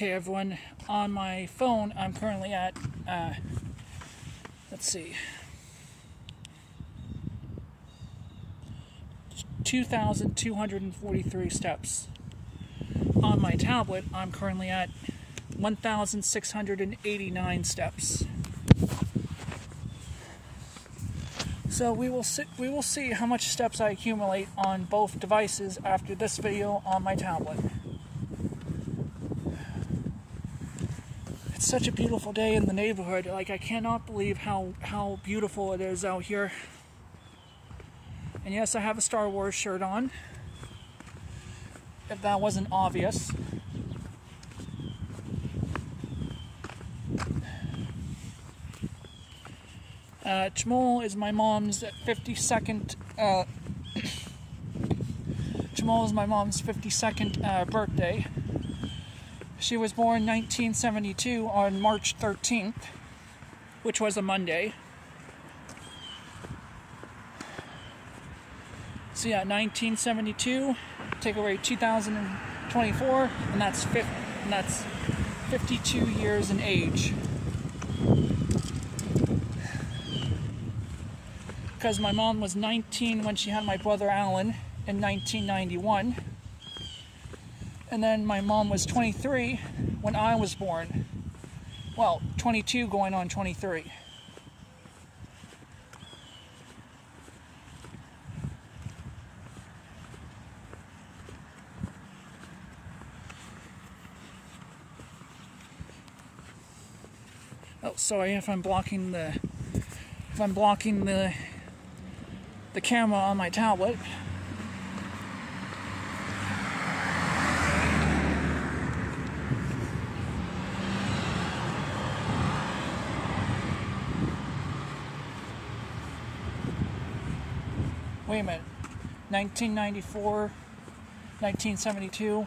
Okay, everyone, on my phone, I'm currently at, uh, let's see, 2,243 steps. On my tablet, I'm currently at 1,689 steps. So we will see, we will see how much steps I accumulate on both devices after this video on my tablet. It's such a beautiful day in the neighborhood. Like I cannot believe how how beautiful it is out here. And yes, I have a Star Wars shirt on. If that wasn't obvious. Uh, is my mom's 52nd. Uh, is my mom's 52nd uh, birthday. She was born 1972 on March 13th, which was a Monday. So yeah, 1972, take away 2024, and that's 50, and that's 52 years in age. because my mom was 19 when she had my brother Alan in 1991. And then my mom was 23 when I was born. Well, 22 going on 23. Oh, sorry if I'm blocking the if I'm blocking the the camera on my tablet. Wait a minute. 1994, 1972.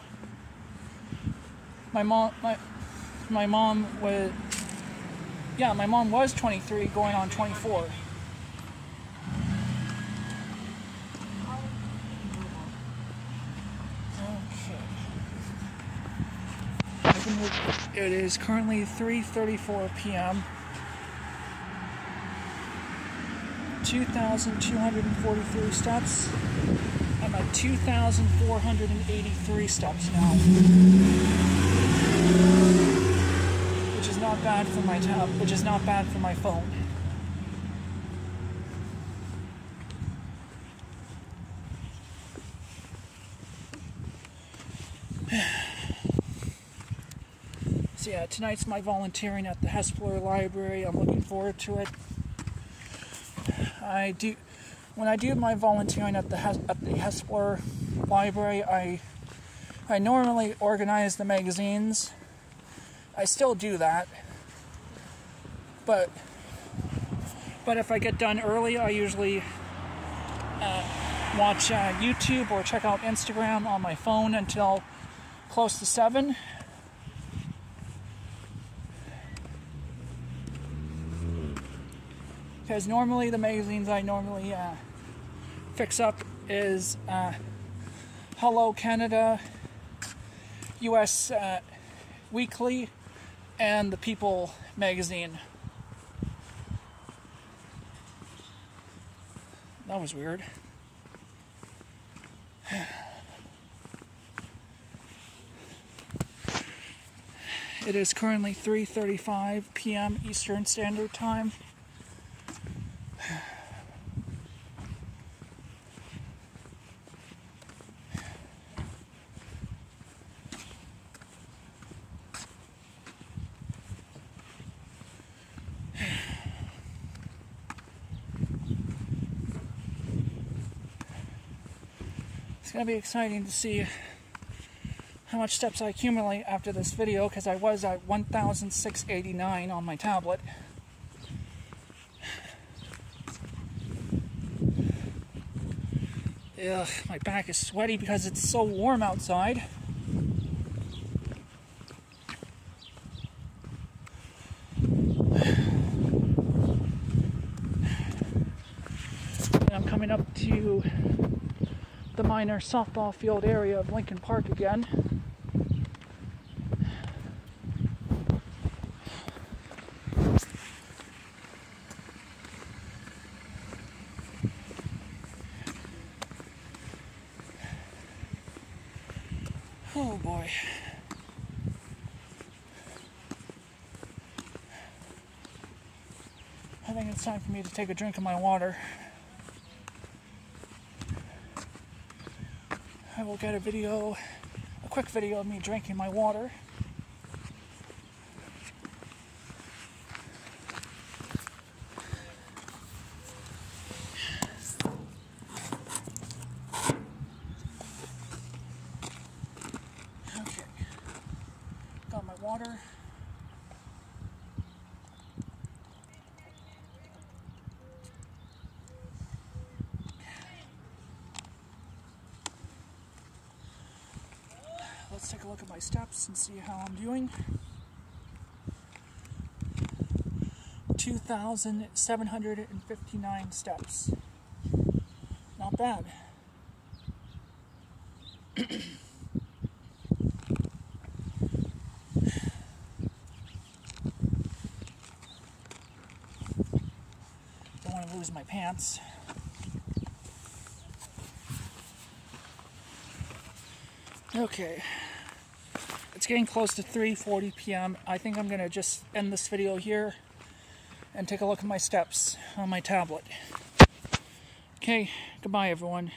My mom, my, my mom was, yeah, my mom was 23, going on 24. It is currently 3:34 p.m. 2,243 steps. I'm at 2,483 steps now, which is not bad for my tab. Which is not bad for my phone. So yeah, tonight's my volunteering at the Hespeler Library. I'm looking forward to it. I do when I do my volunteering at the at the Hespeler Library, I I normally organize the magazines. I still do that, but but if I get done early, I usually uh, watch uh, YouTube or check out Instagram on my phone until close to seven because normally the magazines I normally uh, fix up is uh, Hello Canada, U.S. Uh, Weekly, and the People magazine. That was weird. It is currently 3:35 p.m. Eastern Standard Time. It's going to be exciting to see how much steps I accumulate after this video because I was at 1,689 on my tablet. Ugh, my back is sweaty because it's so warm outside. And I'm coming up to the minor softball field area of Lincoln Park again. Oh boy. I think it's time for me to take a drink of my water. I will get a video, a quick video of me drinking my water. Okay, got my water. Let's take a look at my steps and see how I'm doing. 2,759 steps. Not bad. Don't want to lose my pants. Okay. It's getting close to 3:40 p.m. I think I'm going to just end this video here and take a look at my steps on my tablet. Okay, goodbye everyone.